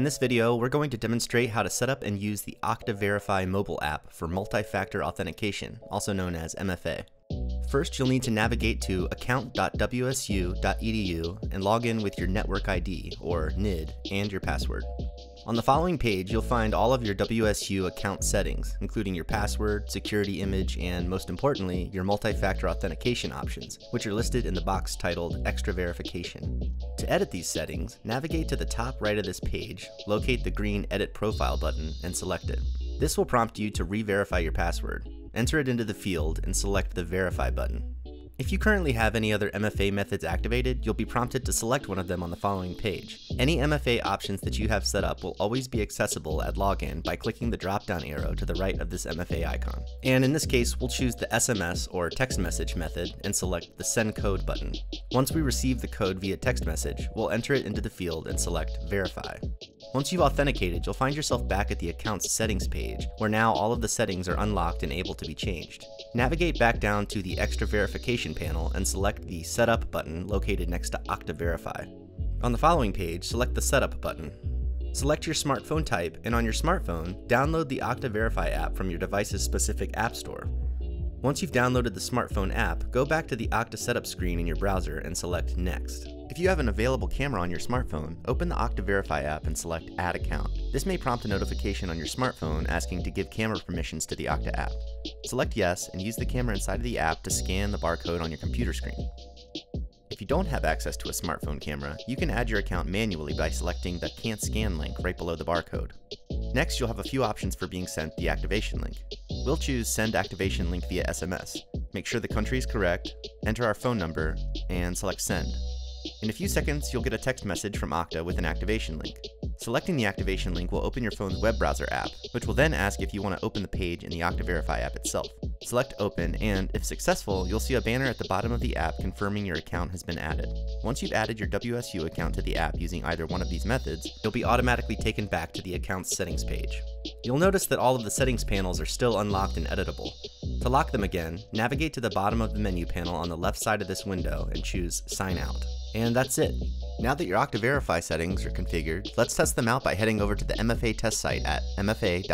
In this video, we're going to demonstrate how to set up and use the Okta Verify mobile app for multi-factor authentication, also known as MFA. First, you'll need to navigate to account.wsu.edu and log in with your network ID, or NID, and your password. On the following page, you'll find all of your WSU account settings, including your password, security image, and most importantly, your multi-factor authentication options, which are listed in the box titled Extra Verification. To edit these settings, navigate to the top right of this page, locate the green Edit Profile button, and select it. This will prompt you to re-verify your password. Enter it into the field and select the Verify button. If you currently have any other MFA methods activated, you'll be prompted to select one of them on the following page. Any MFA options that you have set up will always be accessible at login by clicking the drop-down arrow to the right of this MFA icon. And in this case, we'll choose the SMS or text message method and select the Send Code button. Once we receive the code via text message, we'll enter it into the field and select Verify. Once you've authenticated, you'll find yourself back at the account's settings page, where now all of the settings are unlocked and able to be changed. Navigate back down to the extra verification panel and select the Setup button located next to Okta Verify. On the following page, select the Setup button. Select your smartphone type, and on your smartphone, download the Okta Verify app from your device's specific app store. Once you've downloaded the smartphone app, go back to the Okta setup screen in your browser and select Next. If you have an available camera on your smartphone, open the Okta Verify app and select Add Account. This may prompt a notification on your smartphone asking to give camera permissions to the Okta app. Select Yes and use the camera inside of the app to scan the barcode on your computer screen. If you don't have access to a smartphone camera, you can add your account manually by selecting the Can't Scan link right below the barcode. Next, you'll have a few options for being sent the activation link. We'll choose Send Activation Link via SMS. Make sure the country is correct, enter our phone number, and select Send. In a few seconds, you'll get a text message from Okta with an activation link. Selecting the activation link will open your phone's web browser app, which will then ask if you want to open the page in the Okta Verify app itself. Select Open, and if successful, you'll see a banner at the bottom of the app confirming your account has been added. Once you've added your WSU account to the app using either one of these methods, you'll be automatically taken back to the account's settings page. You'll notice that all of the settings panels are still unlocked and editable. To lock them again, navigate to the bottom of the menu panel on the left side of this window and choose Sign Out. And that's it. Now that your Okta Verify settings are configured, let's test them out by heading over to the MFA test site at mfa.it.wsu.edu.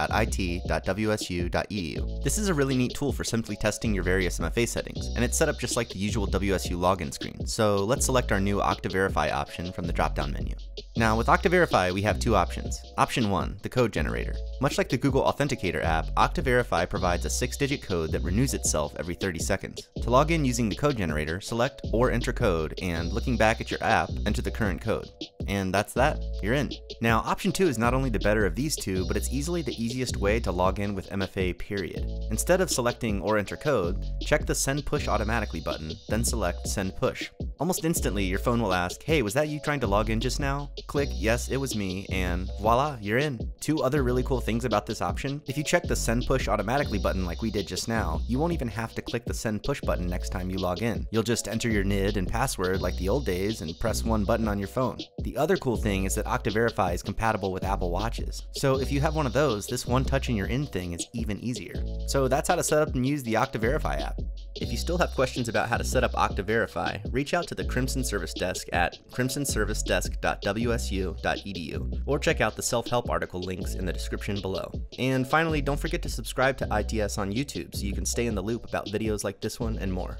This is a really neat tool for simply testing your various MFA settings, and it's set up just like the usual WSU login screen. So let's select our new Okta Verify option from the drop-down menu. Now with Okta Verify, we have two options. Option 1, the code generator. Much like the Google Authenticator app, Okta Verify provides a 6-digit code that renews itself every 30 seconds. To log in using the code generator, select or enter code, and looking back at your app, enter the current code. And that's that, you're in. Now, option 2 is not only the better of these two, but it's easily the easiest way to log in with MFA period. Instead of selecting or enter code, check the Send Push Automatically button, then select Send Push. Almost instantly, your phone will ask, hey, was that you trying to log in just now? Click, yes, it was me, and voila, you're in. Two other really cool things about this option, if you check the Send Push Automatically button like we did just now, you won't even have to click the Send Push button next time you log in. You'll just enter your NID and password like the old days and press one button on your phone. The other cool thing is that Okta Verify is compatible with Apple Watches. So if you have one of those, this one touch and you're in thing is even easier. So that's how to set up and use the Okta Verify app. If you still have questions about how to set up Okta Verify, reach out to the Crimson Service Desk at crimsonservicedesk.wsu.edu or check out the self-help article links in the description below. And finally, don't forget to subscribe to ITS on YouTube so you can stay in the loop about videos like this one and more.